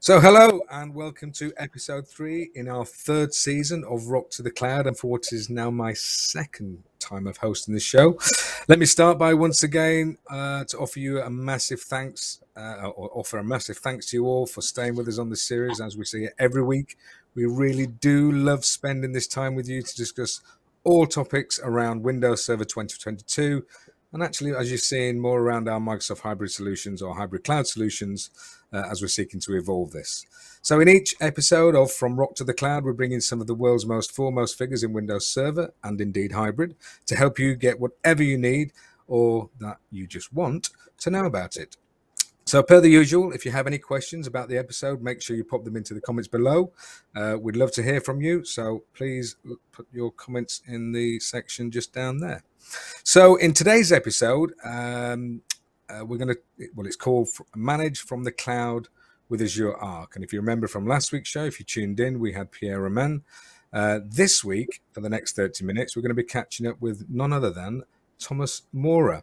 So, hello and welcome to episode three in our third season of RoK to the Cloud, and for what is now my second time of hosting the show. Let me start by once again uh, to offer you a massive thanks, uh, or offer a massive thanks to you all for staying with us on this series as we see it every week. We really do love spending this time with you to discuss all topics around Windows Server 2022 and actually, as you're seeing, more around our Microsoft hybrid solutions or hybrid cloud solutions uh, as we're seeking to evolve this. So, in each episode of From RoK to the Cloud, we're bringing some of the world's most foremost figures in Windows Server and indeed hybrid to help you get whatever you need or that you just want to know about it. So, per the usual, if you have any questions about the episode, make sure you pop them into the comments below. Uh, we'd love to hear from you. So, please put your comments in the section just down there. So, in today's episode, um, uh, we're going to, well, it's called Manage from the Cloud with Azure Arc. And if you remember from last week's show, if you tuned in, we had Pierre Roman. Uh, this week, for the next 30 minutes, we're going to be catching up with none other than Thomas Maurer.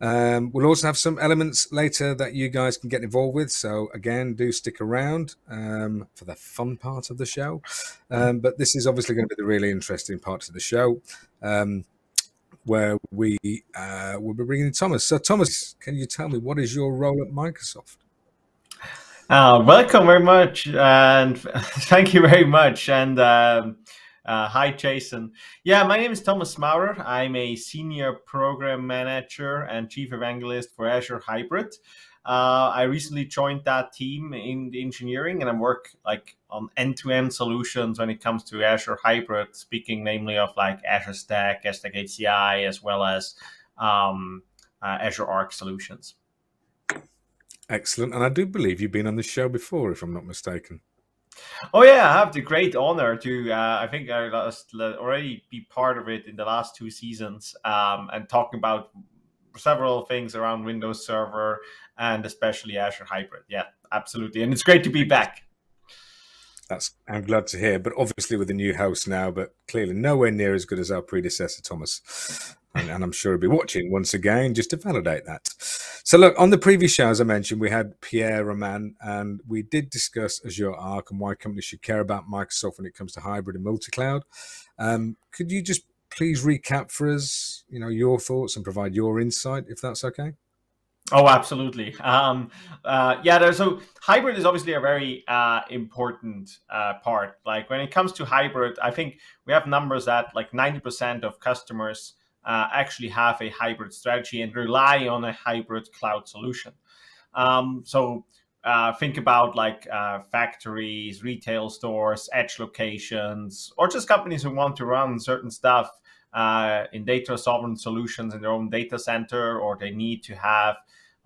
Um, we'll also have some elements later that you guys can get involved with. So, again, do stick around um, for the fun part of the show. Um, but this is obviously going to be the really interesting part of the show. Where we uh, will be bringing in Thomas. So, Thomas, can you tell me what is your role at Microsoft? Uh, welcome very much, and thank you very much. And um, uh, hi, Jason. Yeah, my name is Thomas Maurer. I'm a senior program manager and chief evangelist for Azure Hybrid. Uh, I recently joined that team in the engineering, and I work like on end-to-end solutions when it comes to Azure Hybrid. Speaking namely of like Azure Stack, Azure Stack HCI, as well as um, uh, Azure Arc solutions. Excellent, and I do believe you've been on the show before, if I'm not mistaken. Oh yeah, I have the great honor to. Uh, I think I already be part of it in the last two seasons, um, and talking about several things around Windows Server and especially Azure Hybrid. Yeah, absolutely. And it's great to be back. That's I'm glad to hear. But obviously with a new house now, but clearly nowhere near as good as our predecessor Thomas. And, and, I'm sure he'll be watching once again just to validate that. So, look, on the previous show, as I mentioned, we had Pierre Roman, and we did discuss Azure Arc and why companies should care about Microsoft when it comes to hybrid and multi cloud. Um, could you just please recap for us, you know, your thoughts and provide your insight, if that's okay? Oh, absolutely. Um, uh, yeah, there's, so hybrid is obviously a very uh, important uh, part. Like when it comes to hybrid, I think we have numbers that like 90% of customers uh, actually have a hybrid strategy and rely on a hybrid cloud solution. Um, so uh, think about like uh, factories, retail stores, edge locations, or just companies who want to run certain stuff in data sovereign solutions in their own data center, or they need to have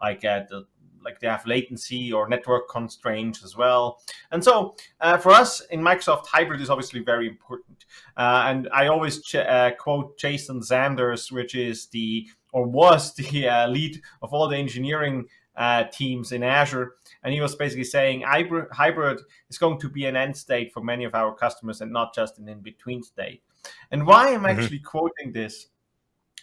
like uh, the, like they have latency or network constraints as well. And so uh, for us in Microsoft, hybrid is obviously very important. Uh, and I always ch- uh, quote Jason Zander, which is the or was the uh, lead of all the engineering uh, teams in Azure. And he was basically saying hybrid is going to be an end state for many of our customers and not just an in between state. And why I'm mm-hmm. actually quoting this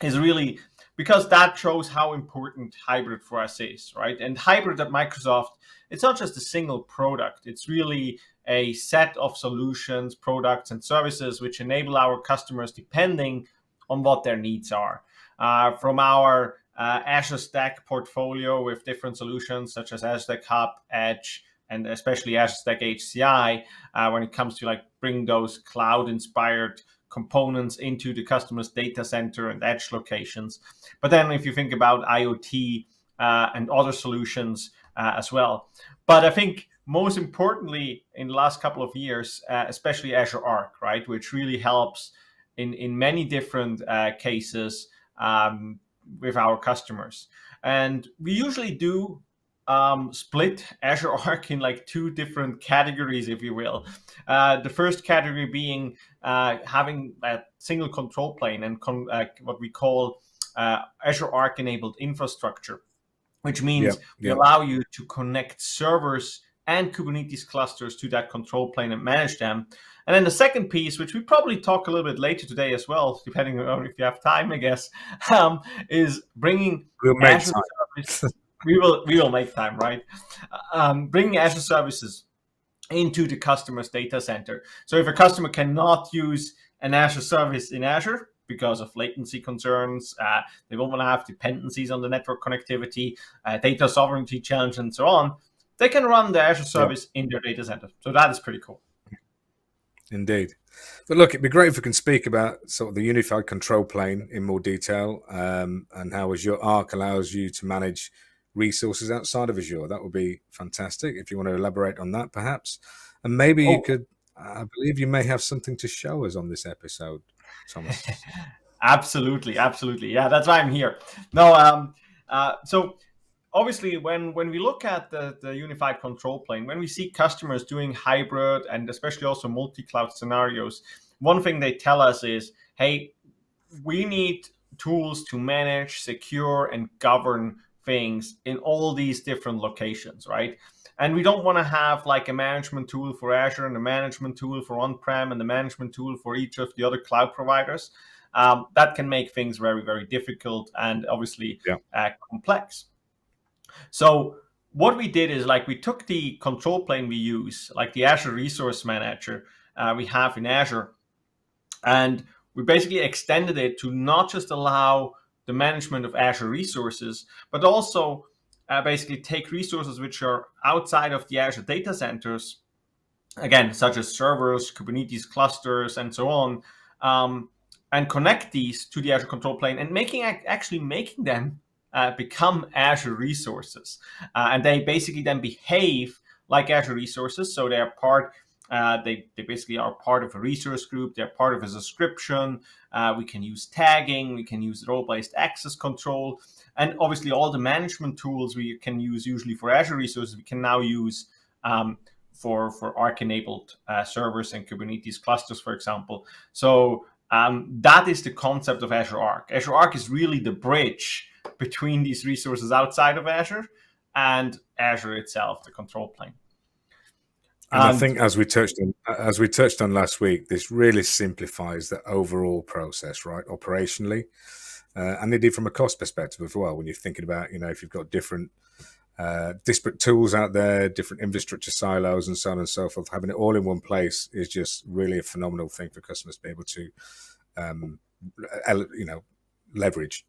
is really because that shows how important hybrid for us is, right? And hybrid at Microsoft, it's not just a single product, it's really a set of solutions, products, and services which enable our customers depending on what their needs are. Uh, from our uh, Azure Stack portfolio with different solutions such as Azure Stack Hub, Edge, and especially Azure Stack HCI, uh, when it comes to like bring those cloud-inspired components into the customer's data center and edge locations. But then if you think about IoT uh, and other solutions uh, as well. But I think most importantly in the last couple of years, uh, especially Azure Arc, right, which really helps in, in many different uh, cases um, with our customers. And we usually do um, split Azure Arc in like two different categories, if you will. Uh, the first category being uh, having a single control plane and con- uh, what we call uh, Azure Arc enabled infrastructure, which means we allow you to connect servers and Kubernetes clusters to that control plane and manage them. And then the second piece, which we probably talk a little bit later today as well, depending on if you have time, I guess, um, is bringing we'll Azure service we will we will make time, right? Um, bringing Azure services into the customer's data center. So if a customer cannot use an Azure service in Azure because of latency concerns, uh, they won't want to have dependencies on the network connectivity, uh, data sovereignty challenge, and so on, they can run the Azure service yeah. in their data center. So that is pretty cool. Indeed. But look, it'd be great if we can speak about sort of the unified control plane in more detail um, and how Azure Arc allows you to manage resources outside of Azure. That would be fantastic if you want to elaborate on that, perhaps. And maybe oh. you could, I believe you may have something to show us on this episode, Thomas. absolutely, absolutely. Yeah, that's why I'm here. No, um, uh, so obviously when when we look at the, the unified control plane when we see customers doing hybrid and especially also multi-cloud scenarios one thing they tell us is hey we need tools to manage secure and govern things in all these different locations right? And we don't want to have like a management tool for azure and a management tool for on-prem and the management tool for each of the other cloud providers. Um, that can make things very very difficult and obviously yeah. uh, complex. So what we did is like we took the control plane we use, like the Azure Resource Manager uh, we have in Azure, and we basically extended it to not just allow the management of Azure resources, but also uh, basically take resources which are outside of the Azure data centers, again, such as servers, Kubernetes clusters, and so on, um, and connect these to the Azure control plane and making actually making them uh, become Azure resources. Uh, and they basically then behave like Azure resources. So they're part, uh, they, they basically are part of a resource group. They're part of a subscription. Uh, we can use tagging. We can use role-based access control. And obviously all the management tools we can use usually for Azure resources, we can now use um, for, for Arc-enabled uh, servers and Kubernetes clusters, for example. So um, that is the concept of Azure Arc. Azure Arc is really the bridge between these resources outside of Azure and Azure itself, the control plane. And, and I think, as we touched on, as we touched on last week, this really simplifies the overall process, right? Operationally, uh, and indeed from a cost perspective as well. When you're thinking about, you know, if you've got different uh, disparate tools out there, different infrastructure silos, and so on and so forth, having it all in one place is just really a phenomenal thing for customers to be able to, um, you know, leverage.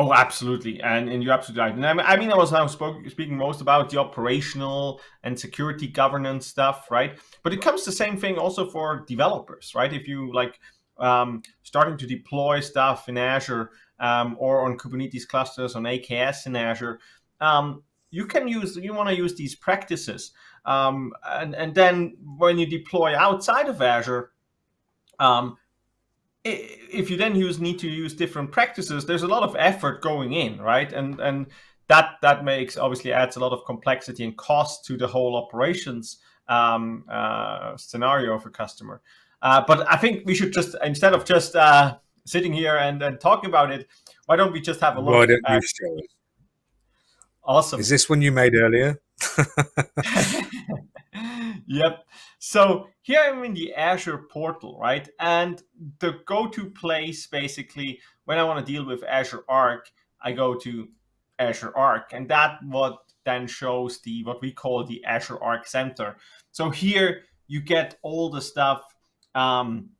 Oh, absolutely, and and you're absolutely right. And I mean, I was now speaking most about the operational and security governance stuff, right? But it comes the same thing also for developers, right? If you like um, starting to deploy stuff in Azure um, or on Kubernetes clusters on AKS in Azure, um, you can use you want to use these practices, um, and and then when you deploy outside of Azure um, if you then use need to use different practices, there's a lot of effort going in, right? And and that that makes obviously adds a lot of complexity and cost to the whole operations um, uh, scenario for customer. Uh, but I think we should just instead of just uh, sitting here and, and talking about it, why don't we just have a look? Why don't you show it? Awesome. Is this one you made earlier? yep. So here I'm in the Azure portal, right? And the go-to place basically when I want to deal with Azure Arc, I go to Azure Arc, and that what then shows the what we call the Azure Arc Center. So here you get all the stuff um,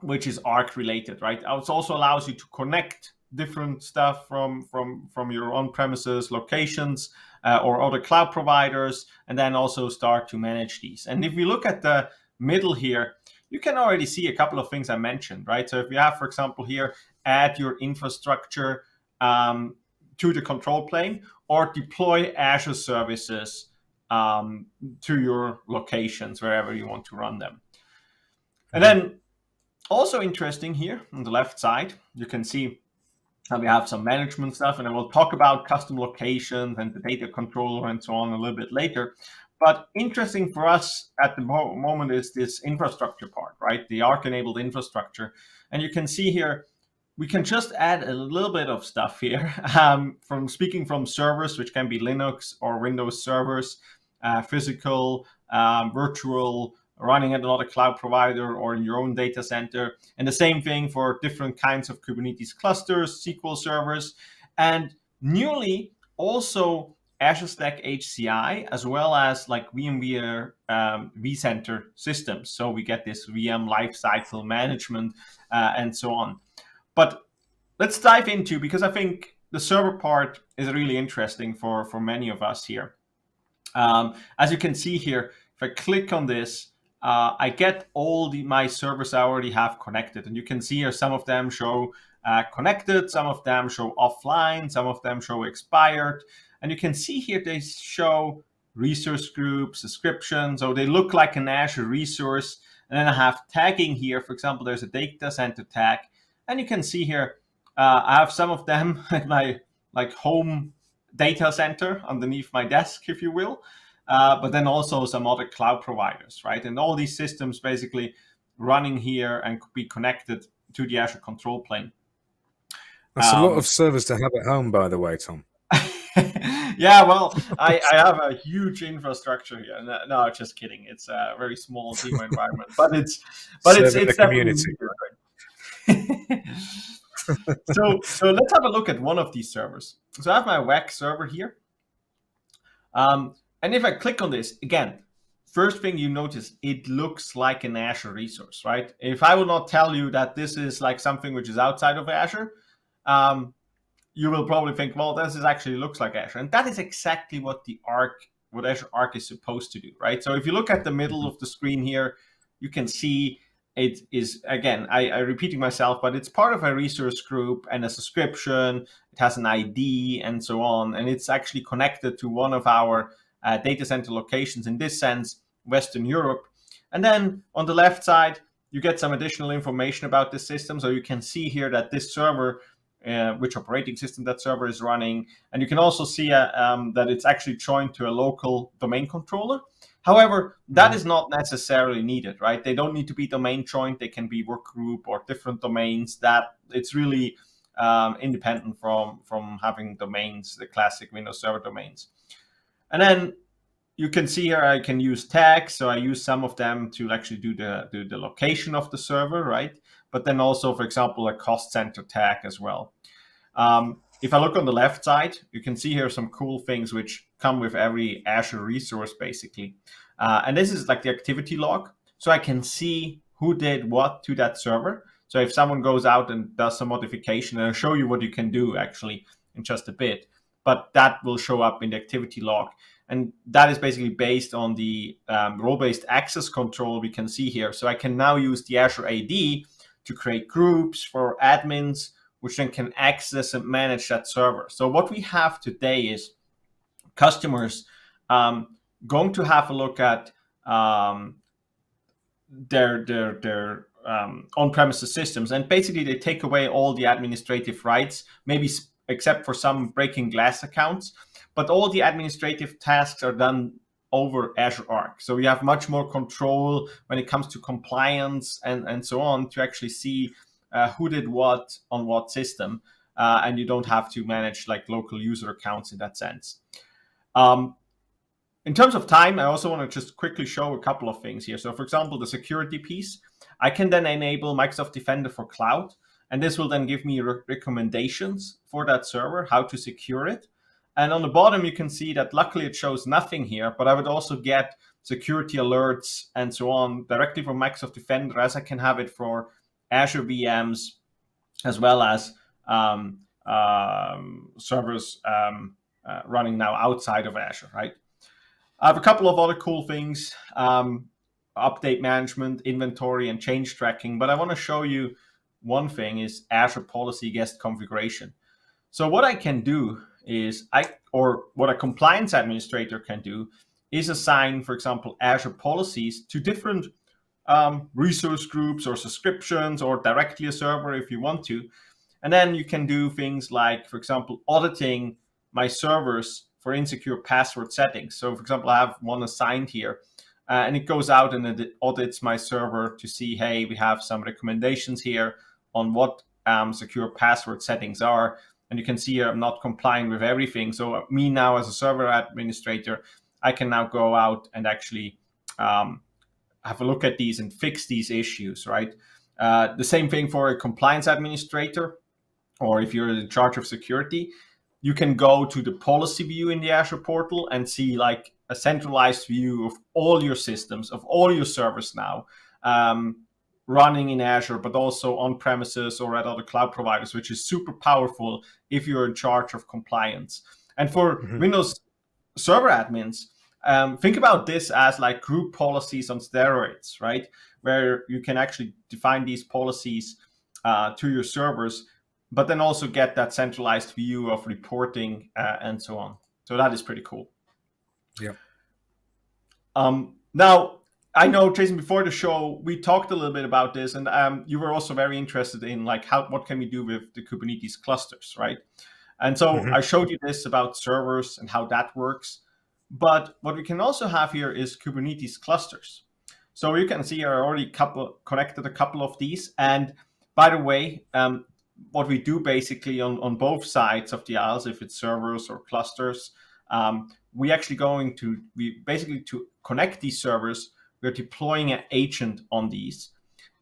which is Arc related, right? It also allows you to connect different stuff from from from your on-premises locations uh, or other cloud providers, and then also start to manage these. And if you look at the middle here, you can already see a couple of things I mentioned, right? So if you have, for example, here, add your infrastructure um, to the control plane or deploy Azure services um, to your locations, wherever you want to run them. And then also interesting here on the left side, you can see and we have some management stuff, and then we'll talk about custom locations and the data controller and so on a little bit later. But interesting for us at the mo moment is this infrastructure part, right? The Arc-enabled infrastructure. And you can see here, we can just add a little bit of stuff here um, from speaking from servers, which can be Linux or Windows servers, uh, physical, um, virtual, running at another cloud provider or in your own data center. And the same thing for different kinds of Kubernetes clusters, SQL servers. And newly, also Azure Stack HCI as well as like VMware um, vCenter systems. So we get this VM lifecycle management uh, and so on. But let's dive into because I think the server part is really interesting for for many of us here. Um, as you can see here, if I click on this, uh, I get all the my servers I already have connected, and you can see here some of them show uh, connected, some of them show offline, some of them show expired, and you can see here they show resource groups, subscriptions, so they look like an Azure resource. And then I have tagging here. For example, there's a data center tag, and you can see here uh, I have some of them at my like home data center underneath my desk, if you will. Uh, but then also some other cloud providers, right? And all these systems basically running here and could be connected to the Azure control plane. That's um, a lot um, of servers to have at home, by the way, Tom. yeah, well, I, I, have a huge infrastructure here. No, no, just kidding. It's a very small team environment, but it's but it's it's community. so so let's have a look at one of these servers. So I have my WAC server here. Um, and if I click on this, again, first thing you notice, it looks like an Azure resource, right? If I will not tell you that this is like something which is outside of Azure, um, you will probably think, well, this is actually looks like Azure. And that is exactly what the Arc, what Azure Arc is supposed to do, right? So if you look at the middle of the screen here, you can see it is again I, I repeating myself but it's part of a resource group and a subscription it has an id and so on and it's actually connected to one of our uh, data center locations in this sense western europe and then on the left side you get some additional information about this system so you can see here that this server uh, which operating system that server is running and you can also see uh, um, that it's actually joined to a local domain controller However, that mm-hmm. not necessarily needed, right? They don't need to be domain joint. They can be work group or different domains. That it's really um, independent from from having domains, the classic Windows Server domains. And then you can see here I can use tags. So I use some of them to actually do the do the location of the server, right? But then also, for example, a cost center tag as well. Um, if I look on the left side, you can see here some cool things which come with every Azure resource, basically. Uh, and this is like the activity log. So I can see who did what to that server. So if someone goes out and does some modification, and I'll show you what you can do actually in just a bit, but that will show up in the activity log. And that is basically based on the um, role-based access control we can see here. So I can now use the Azure AD to create groups for admins, which then can access and manage that server. So what we have today is customers um, going to have a look at um, their their their um, on-premises systems, and basically they take away all the administrative rights, maybe except for some breaking glass accounts, but all the administrative tasks are done over Azure Arc. So we have much more control when it comes to compliance and, and so on to actually see uh, who did what on what system, uh, and you don't have to manage like local user accounts in that sense. Um, in terms of time, I also want to just quickly show a couple of things here. So, for example, the security piece, I can then enable Microsoft Defender for Cloud, and this will then give me re recommendations for that server, how to secure it. And on the bottom, you can see that luckily it shows nothing here, but I would also get security alerts and so on directly from Microsoft Defender as I can have it for Azure VMs, as well as um, um, servers um, uh, running now outside of Azure, right? I have a couple of other cool things, um, update management, inventory, and change tracking, but I want to show you one thing is Azure policy guest configuration. So what I can do is I, or what a compliance administrator can do is assign, for example, Azure policies to different um, resource groups or subscriptions or directly a server if you want to. And then you can do things like, for example, auditing my servers for insecure password settings. So, for example, I have one assigned here. Uh, and it goes out and it audits my server to see, hey, we have some recommendations here on what um, secure password settings are. And you can see I'm not complying with everything. So me now as a server administrator, I can now go out and actually um, have a look at these and fix these issues, right? Uh, the same thing for a compliance administrator, or if you're in charge of security, you can go to the policy view in the Azure portal and see like a centralized view of all your systems, of all your servers now. Um, running in Azure, but also on premises or at other cloud providers, which is super powerful if you're in charge of compliance. And for mm-hmm. Windows server admins, um, think about this as like group policies on steroids, right? Where you can actually define these policies uh, to your servers, but then also get that centralized view of reporting uh, and so on. So that is pretty cool. Yeah. Um, now, I know Jason. Before the show, we talked a little bit about this, and um, you were also very interested in like how what can we do with the Kubernetes clusters, right? And so mm-hmm. I showed you this about servers and how that works. But what we can also have here is Kubernetes clusters. So you can see I already couple connected a couple of these. And by the way, um, what we do basically on, on both sides of the aisles, if it's servers or clusters, um, we actually going to we basically to connect these servers we're deploying an agent on these.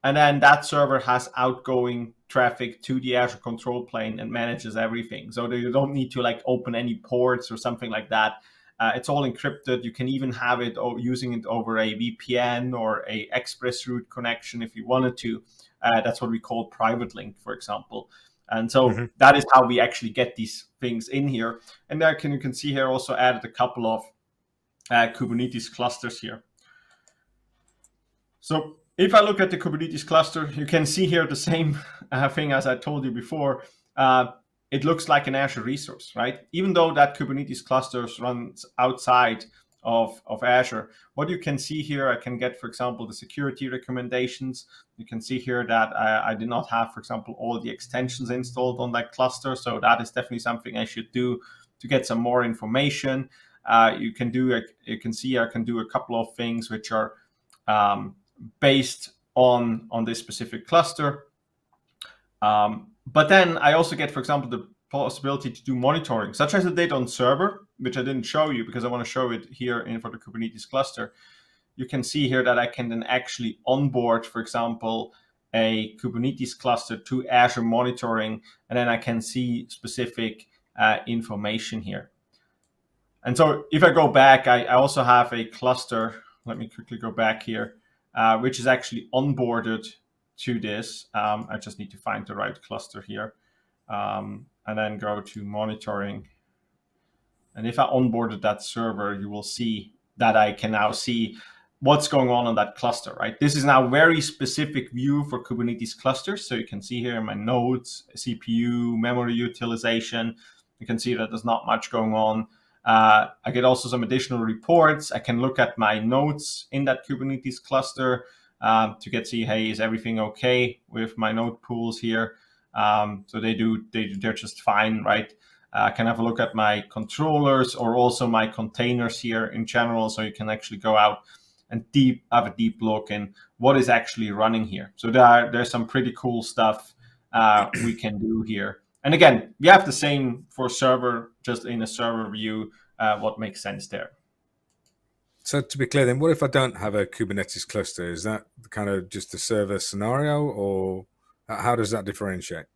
And then that server has outgoing traffic to the Azure control plane and manages everything. So you don't need to like open any ports or something like that. Uh, it's all encrypted. You can even have it using it over a VPN or a ExpressRoute connection if you wanted to. Uh, that's what we call private link, for example. And so mm-hmm. that is how we actually get these things in here. And there can you can see here also added a couple of uh, Kubernetes clusters here. So if I look at the Kubernetes cluster, you can see here the same uh, thing as I told you before. Uh, it looks like an Azure resource, right? Even though that Kubernetes cluster runs outside of, of Azure, what you can see here, I can get, for example, the security recommendations. You can see here that I, I did not have, for example, all the extensions installed on that cluster. So that is definitely something I should do to get some more information. Uh, you can do, you can see I can do a couple of things which are um, based on on this specific cluster. Um, but then I also get, for example, the possibility to do monitoring, such as the data on server, which I didn't show you because I want to show it here in for the Kubernetes cluster. You can see here that I can then actually onboard, for example, a Kubernetes cluster to Azure monitoring, and then I can see specific uh, information here. And so if I go back, I, I also have a cluster. Let me quickly go back here uh, which is actually onboarded to this. Um, I just need to find the right cluster here um, and then go to monitoring. And if I onboarded that server, you will see that I can now see what's going on on that cluster, right? This is now very specific view for Kubernetes clusters. So you can see here my nodes, CPU, memory utilization. You can see that there's not much going on. Uh, I get also some additional reports. I can look at my nodes in that Kubernetes cluster um, to get see, hey, is everything okay with my node pools here? Um, so they do, they, they're just fine, right? Uh, I can have a look at my controllers or also my containers here in general. So you can actually go out and deep have a deep look in what is actually running here. So there are, there's some pretty cool stuff uh, we can do here. And again, we have the same for server, just in a server view, uh, what makes sense there. So to be clear, then, what if I don't have a Kubernetes cluster? Is that kind of just a server scenario, or how does that differentiate?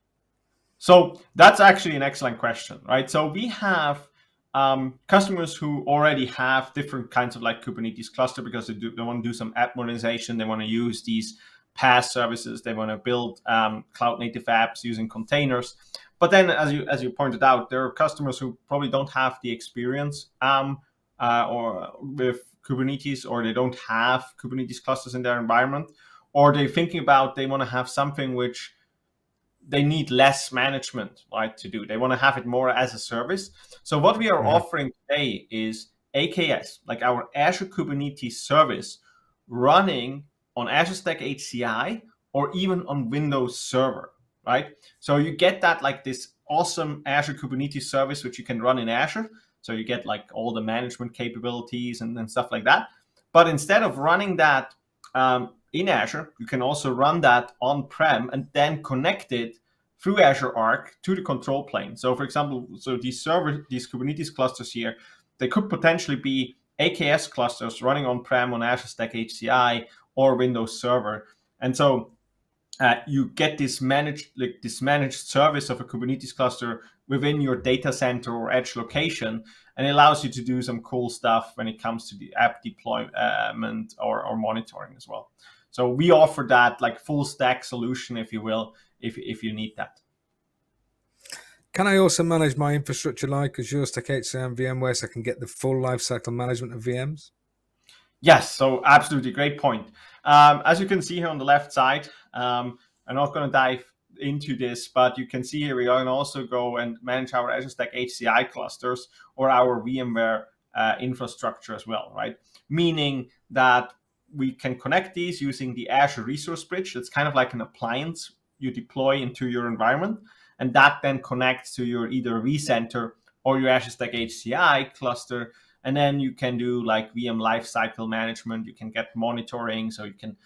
So that's actually an excellent question, right? So we have um, customers who already have different kinds of like Kubernetes cluster because they do they want to do some app modernization, they want to use these PaaS services, they want to build um, cloud native apps using containers. But then, as you as you pointed out, there are customers who probably don't have the experience um, uh, or with Kubernetes, or they don't have Kubernetes clusters in their environment, or they're thinking about they want to have something which they need less management right to do. They want to have it more as a service. So what we are mm-hmm. offering today is AKS, like our Azure Kubernetes service, running on Azure Stack HCI or even on Windows Server right? So you get that like this awesome Azure Kubernetes service, which you can run in Azure. So you get like all the management capabilities and, and stuff like that. But instead of running that um, in Azure, you can also run that on-prem and then connect it through Azure Arc to the control plane. So for example, so these server, these Kubernetes clusters here, they could potentially be AKS clusters running on-prem on Azure Stack HCI or Windows Server. And so uh, you get this managed like this managed service of a Kubernetes cluster within your data center or edge location, and it allows you to do some cool stuff when it comes to the app deployment or, or monitoring as well. So we offer that like full stack solution, if you will, if if you need that. Can I also manage my infrastructure like Azure Stack HCI and VMware so I can get the full lifecycle management of VMs? Yes, so absolutely great point. Um, as you can see here on the left side, um, I'm not going to dive into this, but you can see here we can also go and manage our Azure Stack HCI clusters or our VMware uh, infrastructure as well, right? Meaning that we can connect these using the Azure Resource Bridge. It's kind of like an appliance you deploy into your environment, and that then connects to your either vCenter or your Azure Stack HCI cluster and then you can do like VM lifecycle management. You can get monitoring, so you can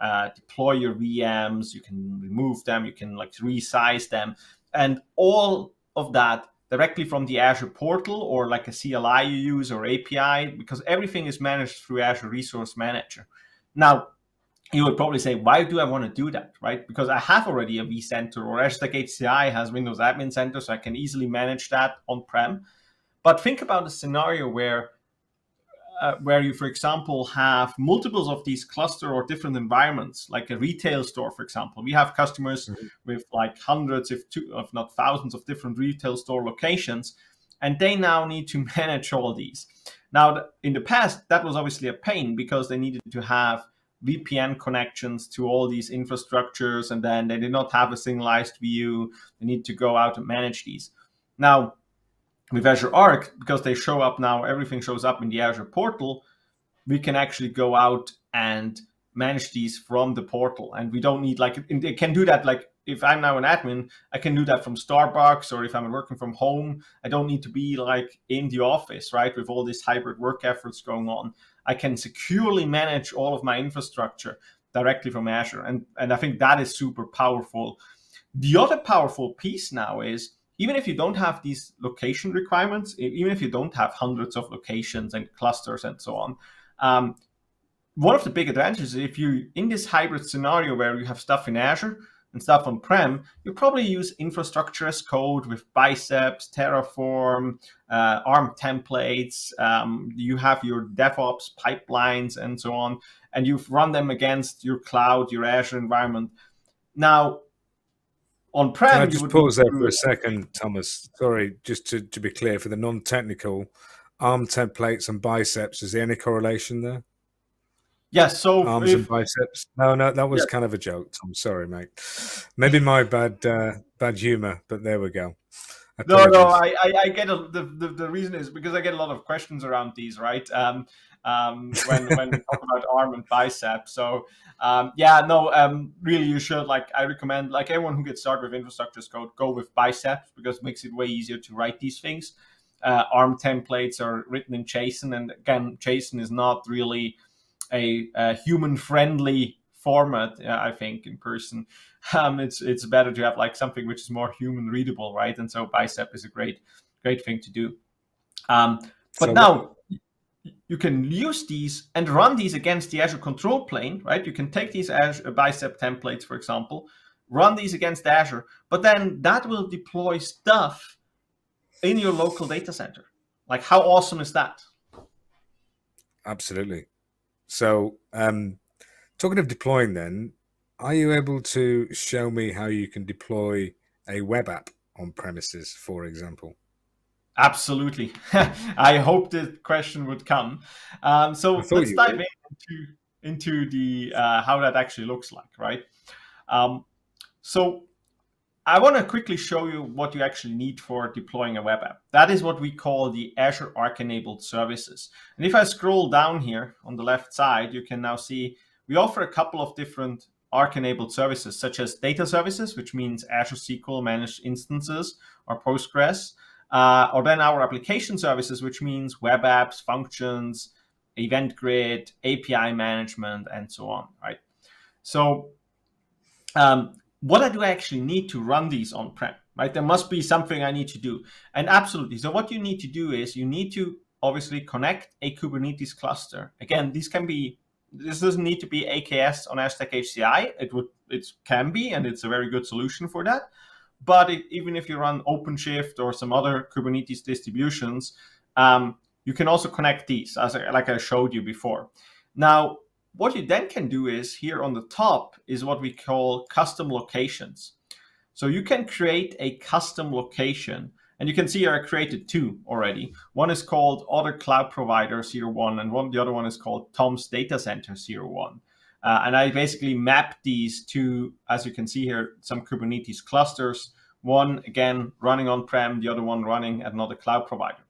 uh, deploy your VMs, you can remove them, you can like resize them, and all of that directly from the Azure portal or like a CLI you use or API, because everything is managed through Azure Resource Manager. Now, you would probably say, why do I want to do that, right? Because I have already a vCenter or Azure HCI has Windows Admin Center, so I can easily manage that on-prem. But think about a scenario where uh, where you, for example, have multiples of these cluster or different environments, like a retail store, for example. We have customers mm-hmm. with like hundreds, if, two, if not thousands, of different retail store locations, and they now need to manage all these. Now, in the past, that was obviously a pain because they needed to have VPN connections to all these infrastructures, and then they did not have a signalized view. They need to go out and manage these. Now, with Azure Arc, because they show up now, everything shows up in the Azure portal, we can actually go out and manage these from the portal. And we don't need like, it can do that like if I'm now an admin, I can do that from Starbucks or if I'm working from home, I don't need to be like in the office, right? With all these hybrid work efforts going on. I can securely manage all of my infrastructure directly from Azure. And, and I think that is super powerful. The other powerful piece now is even if you don't have these location requirements, even if you don't have hundreds of locations and clusters and so on, um, one of the big advantages is if you in this hybrid scenario where you have stuff in Azure and stuff on prem, you probably use infrastructure as code with biceps, Terraform, uh, ARM templates. Um, you have your DevOps pipelines and so on, and you've run them against your cloud, your Azure environment. Now, on prem. Can I just pause there for a second, Thomas? Sorry, just to, to be clear for the non-technical, ARM templates and biceps. Is there any correlation there? Yes. So arms if, and biceps. No, no, that was yeah. kind of a joke. I'm sorry, mate. Maybe my bad uh, bad humor, but there we go. No, no, I, I, I get a, the, the the reason is because I get a lot of questions around these, right? Um, um, when when we talk about arm and bicep. So um, yeah, no, um, really, you should like I recommend like everyone who gets started with infrastructure code go with biceps because it makes it way easier to write these things. Uh, ARM templates are written in JSON, and again, JSON is not really a, a human-friendly format. Uh, I think in person, um, it's it's better to have like something which is more human readable, right? And so bicep is a great great thing to do. Um, but so now you can use these and run these against the Azure control plane, right? You can take these Azure bicep templates, for example, run these against Azure, but then that will deploy stuff in your local data center. Like, how awesome is that? Absolutely. So, um, talking of deploying, then, are you able to show me how you can deploy a web app on premises, for example? Absolutely. I hope the question would come. Um, so let's dive into into the uh, how that actually looks like, right? Um, so I want to quickly show you what you actually need for deploying a web app. That is what we call the Azure Arc enabled services. And if I scroll down here on the left side, you can now see we offer a couple of different Arc enabled services, such as data services, which means Azure SQL managed instances or Postgres uh, or then our application services, which means web apps, functions, event grid, API management, and so on, right? So um, what do I actually need to run these on-prem, right? There must be something I need to do. And absolutely. So what you need to do is you need to obviously connect a Kubernetes cluster. Again, these can be this doesn't need to be AKS on Azure Stack HCI. It would it can be, and it's a very good solution for that. But it, even if you run OpenShift or some other Kubernetes distributions, um, you can also connect these, as I, like I showed you before. Now, what you then can do is here on the top is what we call custom locations. So you can create a custom location and you can see I created two already. One is called Other Cloud Provider 01, and one the other one is called Tom's Data Center 01. Uh, and I basically map these to, as you can see here, some Kubernetes clusters. One, again, running on-prem, the other one running at another cloud provider.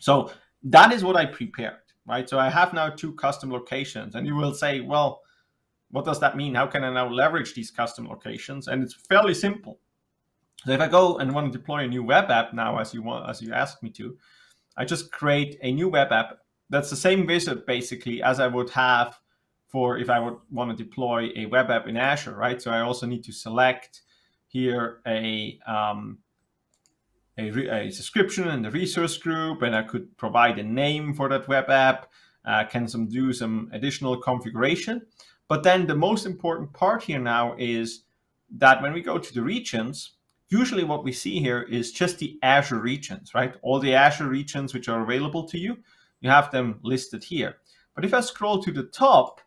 So that is what I prepared, right? So I have now two custom locations. And you will say, well, what does that mean? How can I now leverage these custom locations? And it's fairly simple. So if I go and want to deploy a new web app now, as you want, as you asked me to, I just create a new web app. That's the same visit basically as I would have for if I would want to deploy a web app in Azure, right? So I also need to select here a um, a, a, subscription in the resource group, and I could provide a name for that web app. Uh, can some do some additional configuration, but then the most important part here now is that when we go to the regions, usually what we see here is just the Azure regions, right? All the Azure regions which are available to you, you have them listed here. But if I scroll to the top,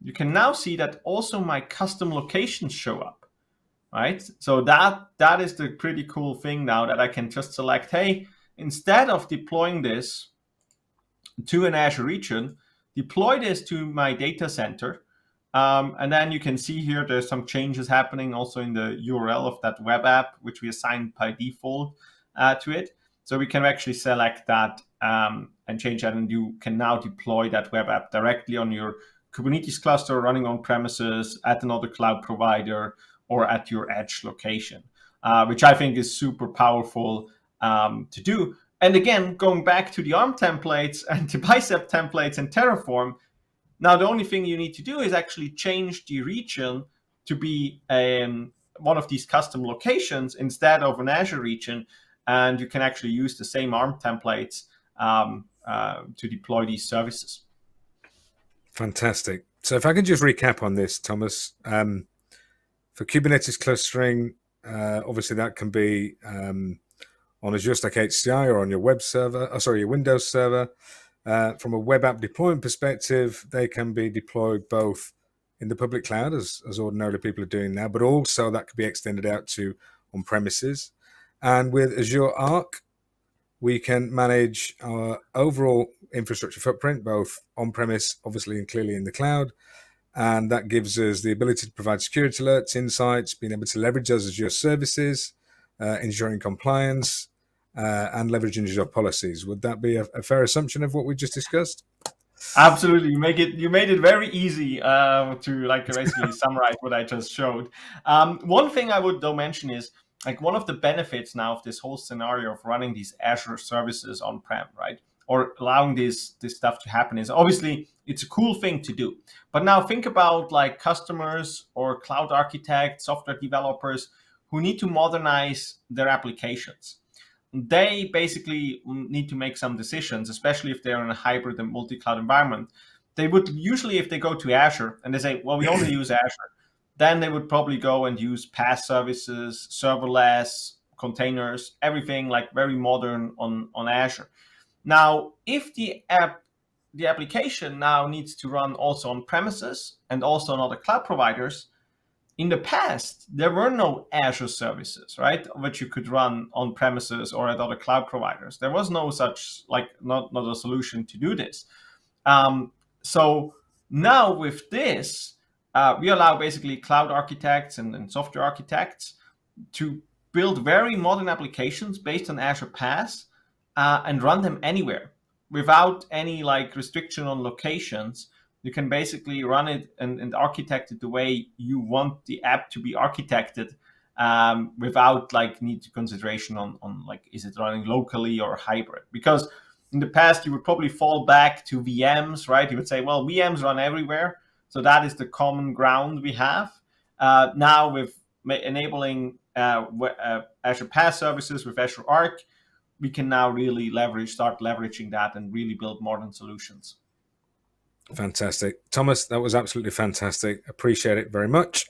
you can now see that also my custom locations show up, right? So that that is the pretty cool thing now that I can just select, hey, instead of deploying this to an Azure region, deploy this to my data center um, and then you can see here there's some changes happening also in the URL of that web app, which we assigned by default uh, to it. So we can actually select that um, and change that, and you can now deploy that web app directly on your Kubernetes cluster running on premises at another cloud provider or at your edge location, uh, which I think is super powerful um, to do. And again, going back to the ARM templates and the bicep templates and Terraform, now, the only thing you need to do is actually change the region to be um, one of these custom locations instead of an Azure region, and you can actually use the same ARM templates um, uh, to deploy these services. Fantastic. So, if I can just recap on this, Thomas, um, for Kubernetes clustering, uh, obviously that can be um, on Azure Stack HCI or on your web server, oh, sorry, your Windows server. Uh, from a web app deployment perspective, they can be deployed both in the public cloud, as, as ordinarily people are doing now, but also that could be extended out to on premises. And with Azure Arc, we can manage our overall infrastructure footprint, both on premise, obviously, and clearly in the cloud. And that gives us the ability to provide security alerts, insights, being able to leverage those Azure services, uh, ensuring compliance, uh, and leveraging your policies. Would that be a, a, fair assumption of what we just discussed? Absolutely, you make it. You made it very easy uh, to like basically summarize what I just showed. Um, one thing I would though mention is like one of the benefits now of this whole scenario of running these Azure services on prem, right? Or allowing this this stuff to happen is obviously it's a cool thing to do. But now think about like customers or cloud architects, software developers who need to modernize their applications they basically need to make some decisions, especially if they're in a hybrid and multi-cloud environment. They would usually, if they go to Azure and they say, well, we only use Azure, then they would probably go and use PaaS services, serverless, containers, everything like very modern on, on Azure. Now, if the app, the application now needs to run also on premises and also on other cloud providers, in the past, there were no Azure services, right, which you could run on premises or at other cloud providers. There was no such, like, not, not a solution to do this. Um, so now with this, uh, we allow basically cloud architects and, and, software architects to build very modern applications based on Azure PaaS uh, and run them anywhere without any like restriction on locations. You can basically run it and, and architect it the way you want the app to be architected um, without like need to consideration on, on like is it running locally or hybrid? Because in the past you would probably fall back to vms right? You would say well vms run everywhere so that is the common ground we have uh, now with enabling uh, uh, azure PaaS services with azure arc we can now really leverage start leveraging that and really build modern solutions Fantastic. Thomas, that was absolutely fantastic. Appreciate it very much.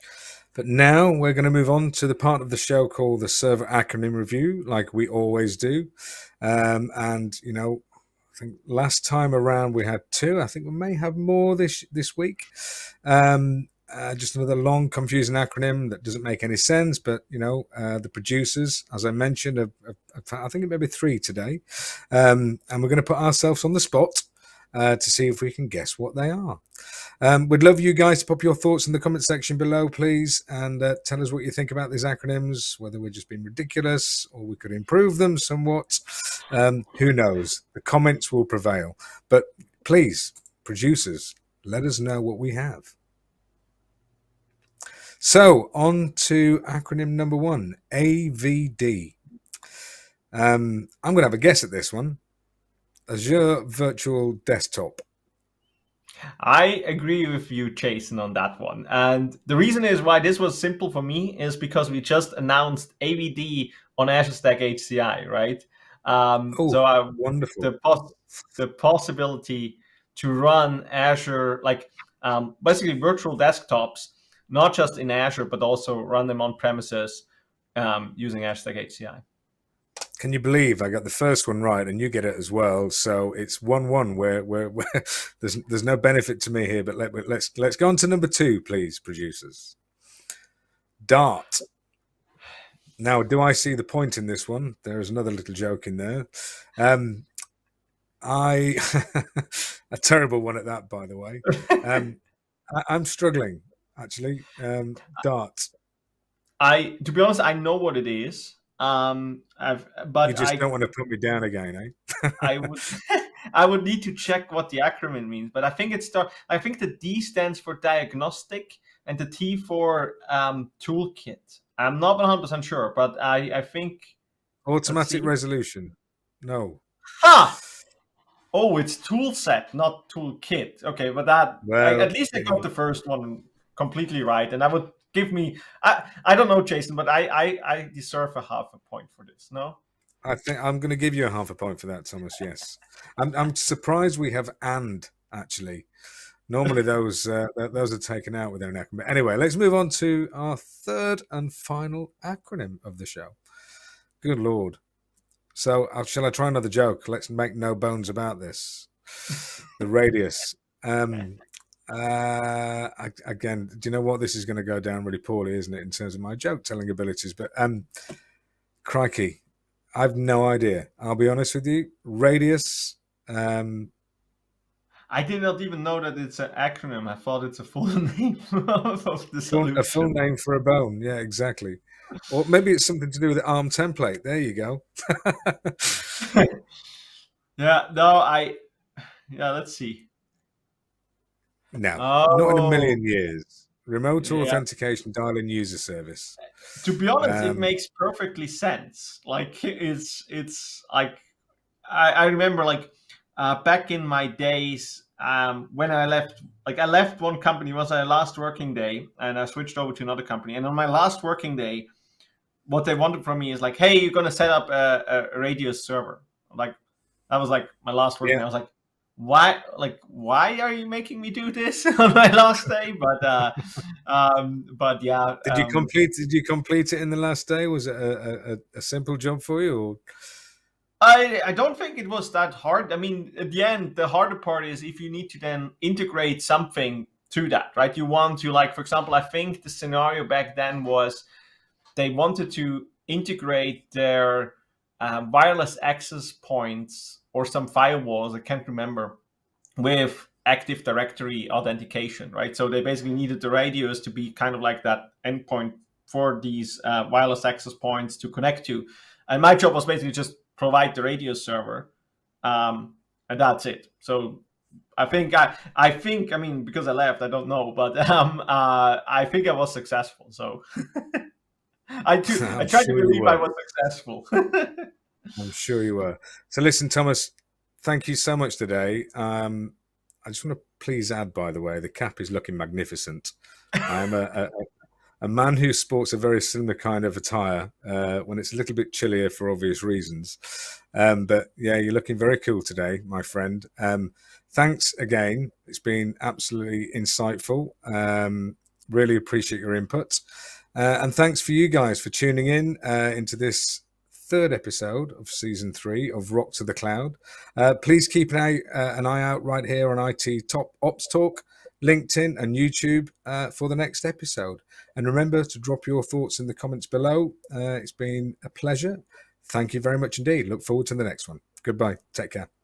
But now we're going to move on to the part of the show called the server acronym review, like we always do. Um, and, you know, think last time around we had two. I think we may have more this this week. Um, uh, just another long, confusing acronym that doesn't make any sense. But you know, uh, the producers, as I mentioned, have, have, I think it may be three today, um, and we're going to put ourselves on the spot uh, to see if we can guess what they are. Um, we'd love you guys to pop your thoughts in the comment section below, please, and uh, tell us what you think about these acronyms, whether we're just being ridiculous or we could improve them somewhat. Um, who knows? The comments will prevail. But please, producers, let us know what we have. So, on to acronym number one AVD. Um, I'm going to have a guess at this one. Azure Virtual Desktop. I agree with you, Jason, on that one. And the reason is why this was simple for me is because we just announced AVD on Azure Stack HCI, right? Um, oh, so I, wonderful. The, pos- the possibility to run Azure, like um, basically virtual desktops, not just in Azure, but also run them on premises um, using Azure Stack HCI. Can you believe I got the first one right and you get it as well? So it's one-one. Where where, there's there's no benefit to me here, but let, let's let's go on to number two, please, producers. Dart. Now, do I see the point in this one? There is another little joke in there. Um, I a terrible one at that, by the way. Um, I, am struggling actually. Um, Dart. I, to be honest, I know what it is. Um, I've, but you just I, don't want to put me down again, eh? I would, I would need to check what the acronym means. But I think it's start. I think the D stands for diagnostic and the T for um, toolkit. I'm not 100 percent sure, but I, I think automatic resolution. No. Ha! Oh, it's tool set, not toolkit. Okay, but that well, I, at least I got the first one completely right, and I would give me I I don't know, Jason, but I I, I deserve a half a point for this. No. I think I'm going to give you a half a point for that, Thomas. Yes, I'm. I'm surprised we have and actually. Normally those uh, those are taken out with their acronym. But anyway, let's move on to our third and final acronym of the show. Good lord! So uh, shall I try another joke? Let's make no bones about this. The radius. Um, uh, again, do you know what? This is going to go down really poorly, isn't it, in terms of my joke telling abilities? But um, crikey, I've no idea. I'll be honest with you. Radius. Um, I did not even know that it's an acronym. I thought it's a full name of the solution. A full name for a bone. Yeah, exactly. Or maybe it's something to do with the ARM template. There you go. yeah. No, I. Yeah. Let's see. No, oh. not in a million years. Remote yeah. authentication dial-in user service. To be honest, um, it makes perfectly sense. Like it's it's like I, I remember like uh, back in my days um, when I left, like I left one company was my last working day, and I switched over to another company. And on my last working day, what they wanted from me is like, "Hey, you're gonna set up a, a Radius server." Like that was like my last working. Yeah. Day. I was like, why like why are you making me do this on my last day but uh um but yeah did you um, complete did you complete it in the last day was it a, a, a simple job for you or I, I don't think it was that hard. I mean, at the end, the harder part is if you need to then integrate something to that, right? You want to, like, for example, I think the scenario back then was they wanted to integrate their uh, wireless access points or some firewalls, I can't remember, with Active Directory authentication, right? So they basically needed the Radius to be kind of like that endpoint for these uh, wireless access points to connect to. And my job was basically just provide the Radius server, um, and that's it. So I think I, I think I mean because I left, I don't know, but um, uh, I think I was successful. So I do, I tried sure to believe I was successful. I'm sure you were. So listen, Thomas, thank you so much today. Um, I just want to please add, by the way, the cap is looking magnificent. I'm a, a, a man who sports a very similar kind of attire uh, when it's a little bit chillier for obvious reasons. Um, but yeah, you're looking very cool today, my friend. Um, thanks again. It's been absolutely insightful. Um, really appreciate your input. Uh, and thanks for you guys for tuning in uh, into this third episode of season three of RoK to the Cloud. Uh, please keep an eye, uh, an eye out right here on IT Top Ops Talk, LinkedIn, and YouTube uh, for the next episode. And remember to drop your thoughts in the comments below. Uh, it's been a pleasure. Thank you very much indeed. Look forward to the next one. Goodbye. Take care.